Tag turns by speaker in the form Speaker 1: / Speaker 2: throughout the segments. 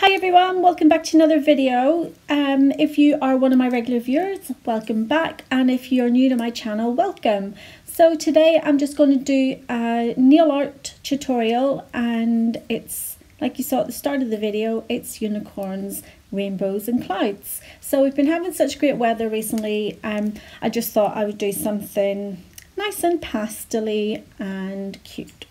Speaker 1: Hi everyone, welcome back to another video. Um, if you are one of my regular viewers, welcome back. And if you're new to my channel, welcome. So today I'm just going to do a nail art tutorial and it's, like you saw at the start of the video, it's unicorns, rainbows and clouds. So we've been having such great weather recently, um, I just thought I would do something nice and pastely and cute.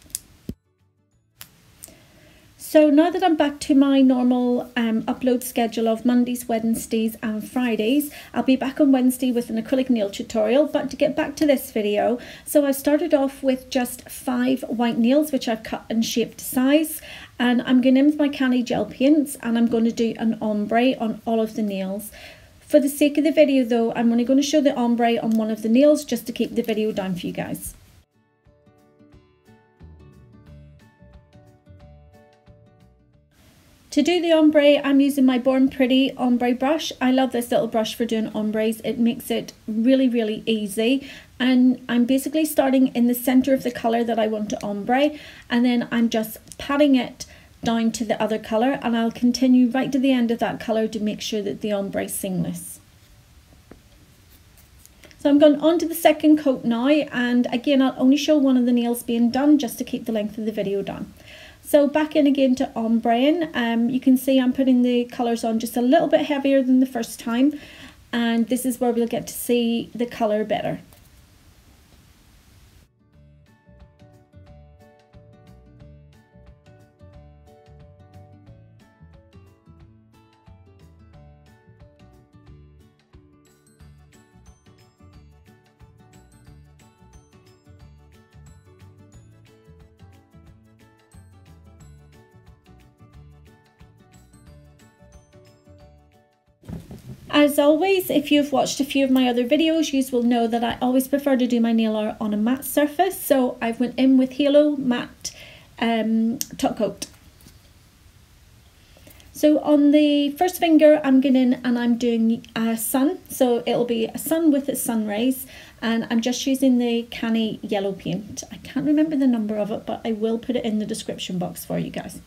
Speaker 1: So now that I'm back to my normal um, upload schedule of Mondays, Wednesdays and Fridays, I'll be back on Wednesday with an acrylic nail tutorial. But to get back to this video, so I started off with just five white nails, which I've cut and shaped to size. And I'm going in with my Canni gel paints and I'm going to do an ombre on all of the nails. For the sake of the video though, I'm only going to show the ombre on one of the nails just to keep the video down for you guys. To do the ombre, I'm using my Born Pretty ombre brush. I love this little brush for doing ombres. It makes it really, really easy. And I'm basically starting in the center of the color that I want to ombre. And then I'm just patting it down to the other color. And I'll continue right to the end of that color to make sure that the ombre is seamless. So I'm going on to the second coat now. And again, I'll only show one of the nails being done just to keep the length of the video down. So back in again to ombre, um, you can see I'm putting the colours on just a little bit heavier than the first time and this is where we'll get to see the colour better. As always, if you've watched a few of my other videos, you will know that I always prefer to do my nail art on a matte surface. So I've went in with Halo Matte um, Top Coat. So on the first finger, I'm going in and I'm doing a sun. So it'll be a sun with its sun rays. And I'm just using the Canni yellow paint. I can't remember the number of it, but I will put it in the description box for you guys.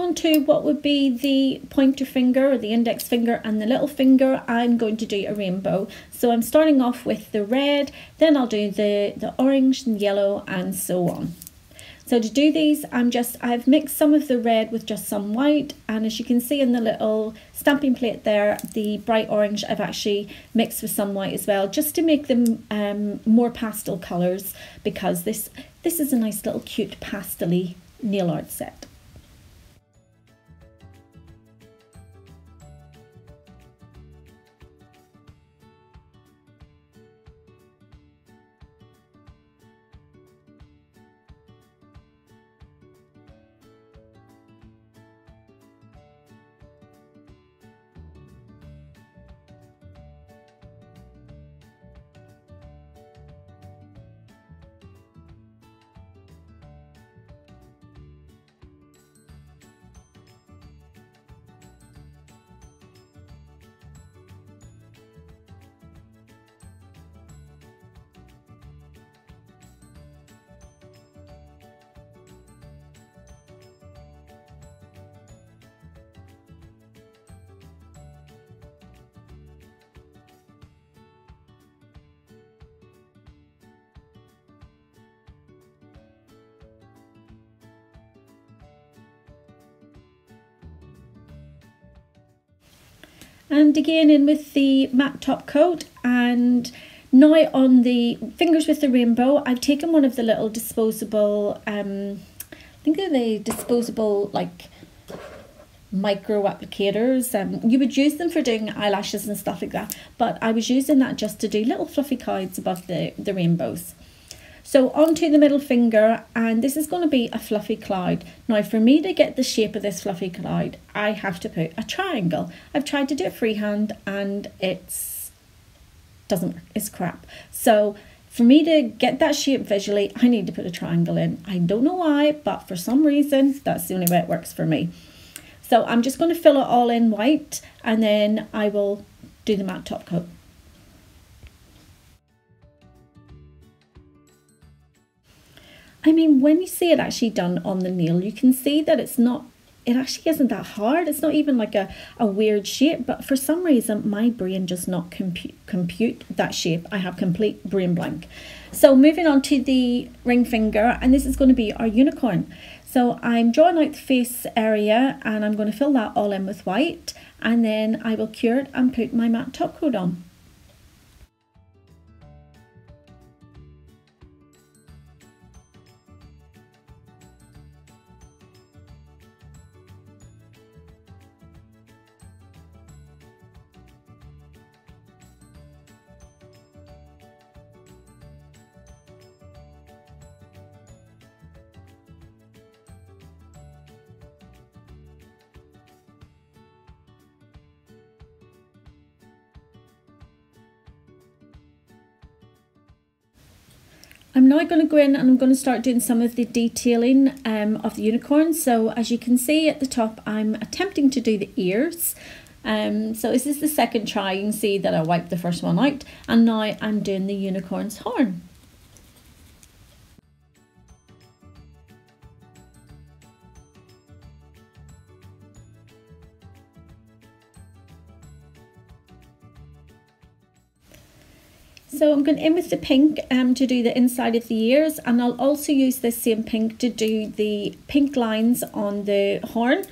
Speaker 1: Onto what would be the pointer finger or the index finger and the little finger I'm going to do a rainbow. So I'm starting off with the red then I'll do the the orange and yellow and so on. So to do these I'm just I've mixed some of the red with just some white and as you can see in the little stamping plate there the bright orange I've actually mixed with some white as well just to make them um, more pastel colors because this this is a nice little cute pastely nail art set and again in with the matte top coat and now on the fingers with the rainbow. I've taken one of the little disposable um I think they're the disposable like micro applicators. Um you would use them for doing eyelashes and stuff like that but I was using that just to do little fluffy clouds above the the rainbows So onto the middle finger and this is going to be a fluffy cloud. Now for me to get the shape of this fluffy cloud I have to put a triangle. I've tried to do it freehand and it's doesn't work, it's crap. So for me to get that shape visually I need to put a triangle in. I don't know why but for some reason that's the only way it works for me. So I'm just going to fill it all in white and then I will do the matte top coat. I mean, when you see it actually done on the nail, you can see that it's not, it actually isn't that hard. It's not even like a, a weird shape, but for some reason, my brain does not compute, compute that shape. I have complete brain blank. So moving on to the ring finger, and this is going to be our unicorn. So I'm drawing out the face area and I'm going to fill that all in with white and then I will cure it and put my matte top coat on. I'm now going to go in and I'm going to start doing some of the detailing um, of the unicorn. So as you can see at the top, I'm attempting to do the ears. Um, so this is the second try. You can see that I wiped the first one out and now I'm doing the unicorn's horn. So I'm going in with the pink um, to do the inside of the ears and I'll also use this same pink to do the pink lines on the horn.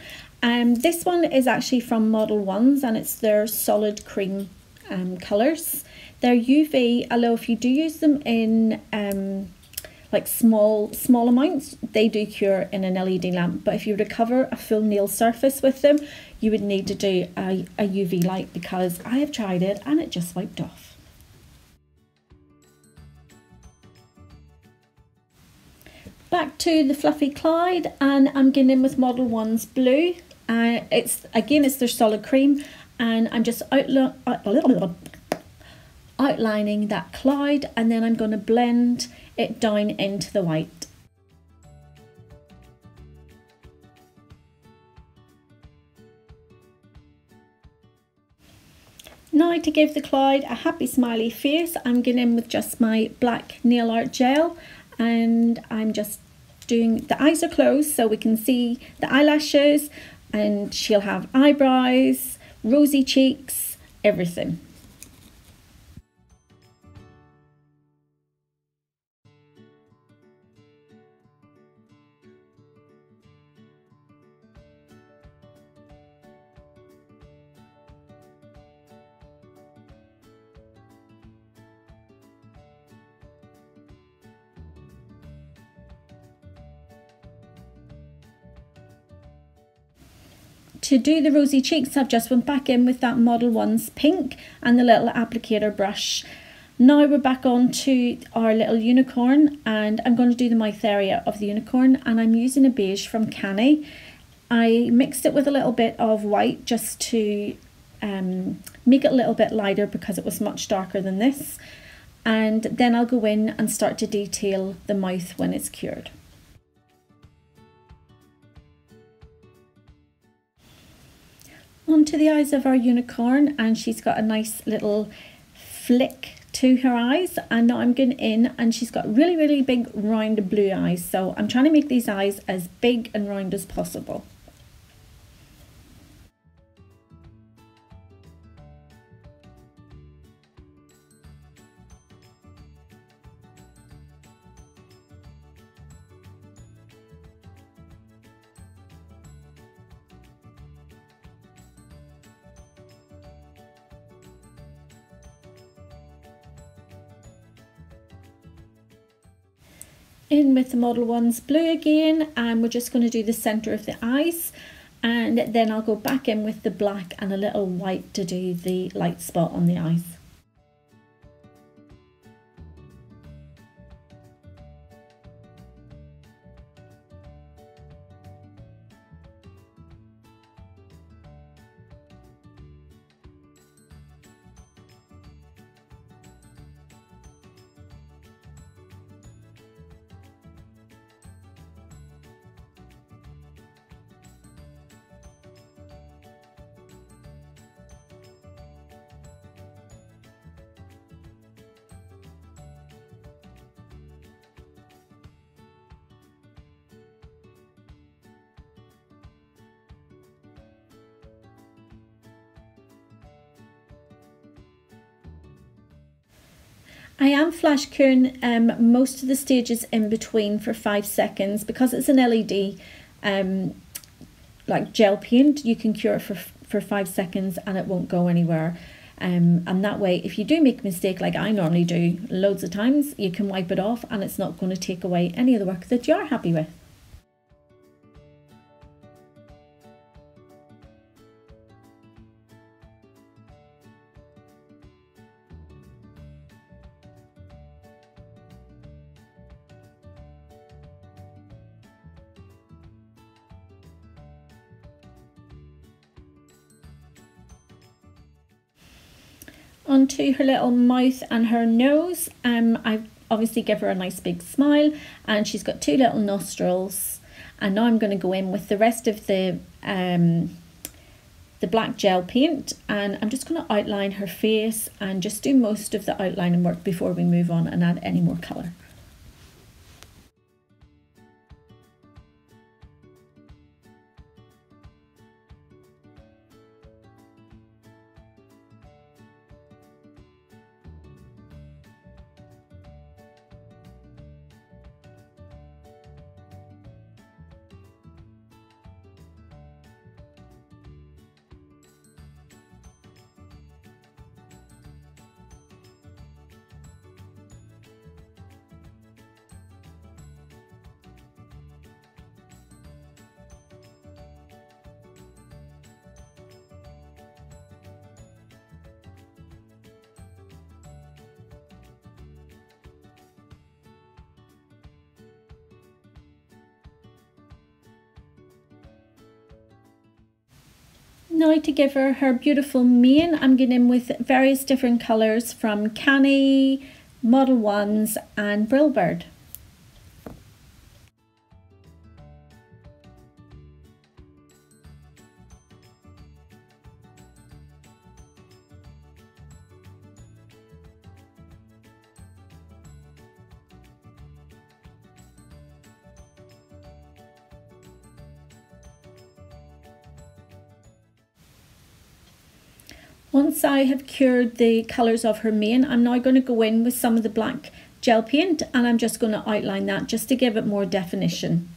Speaker 1: Um, this one is actually from Modelones and it's their solid cream um, colours. They're UV, although if you do use them in um, like small small amounts, they do cure in an LED lamp. But if you were to cover a full nail surface with them, you would need to do a, a UV light because I have tried it and it just wiped off. Back to the Fluffy Clyde and I'm getting in with Modelones blue. Uh, it's Again, it's their solid cream and I'm just outli outlining that cloud and then I'm going to blend it down into the white. Now to give the cloud a happy smiley face, I'm going in with just my black nail art gel and I'm just doing the eyes are closed so we can see the eyelashes and she'll have eyebrows, rosy cheeks, everything. To do the rosy cheeks, I've just went back in with that Modelones pink and the little applicator brush. Now we're back on to our little unicorn and I'm going to do the mouth area of the unicorn and I'm using a beige from Canni. I mixed it with a little bit of white just to um, make it a little bit lighter because it was much darker than this. And then I'll go in and start to detail the mouth when it's cured. Onto the eyes of our unicorn and she's got a nice little flick to her eyes and now I'm going in and she's got really really big round blue eyes so I'm trying to make these eyes as big and round as possible. In with the Modelones blue again and we're just going to do the centre of the eyes and then I'll go back in with the black and a little white to do the light spot on the eyes. I am flash curing um, most of the stages in between for five seconds because it's an LED um, like gel paint you can cure it for, for five seconds and it won't go anywhere um, and that way if you do make a mistake like I normally do loads of times you can wipe it off and it's not going to take away any of the work that you are happy with. Onto her little mouth and her nose. Um, I obviously give her a nice big smile and she's got two little nostrils. And now I'm going to go in with the rest of the um, the black gel paint and I'm just going to outline her face and just do most of the outlining work before we move on and add any more colour. Now to give her her beautiful mane, I'm going in with various different colours from Canni, Model Ones and Brillbird. Once I have cured the colours of her mane, I'm now going to go in with some of the black gel paint and I'm just going to outline that just to give it more definition.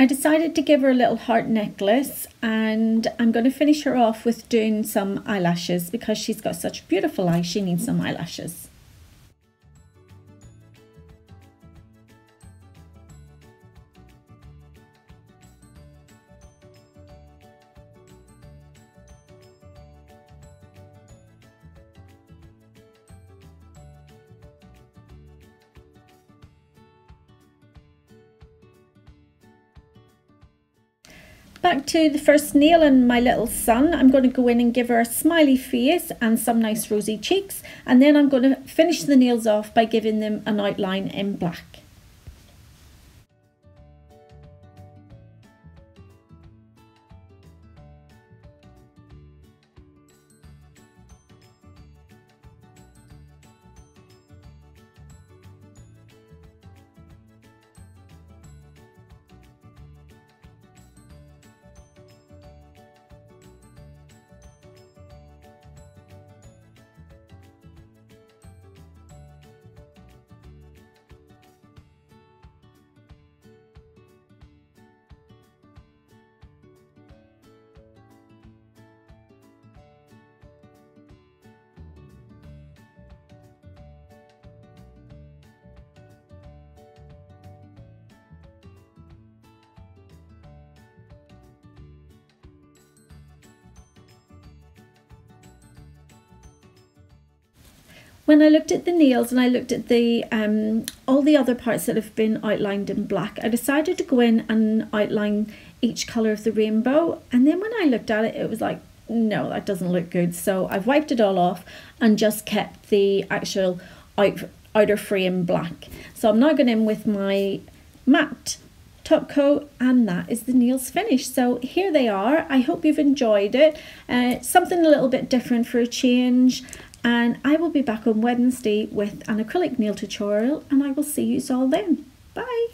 Speaker 1: I decided to give her a little heart necklace and I'm going to finish her off with doing some eyelashes because she's got such beautiful eyes she needs some eyelashes. Back to the first nail and my little sun. I'm going to go in and give her a smiley face and some nice rosy cheeks. And then I'm going to finish the nails off by giving them an outline in black. When I looked at the nails and I looked at the um, all the other parts that have been outlined in black, I decided to go in and outline each colour of the rainbow. And then when I looked at it, it was like, no, that doesn't look good. So I've wiped it all off and just kept the actual out, outer frame black. So I'm now going in with my matte top coat and that is the nails finished so here they are i hope you've enjoyed it uh, something a little bit different for a change and i will be back on wednesday with an acrylic nail tutorial and i will see you all then. Bye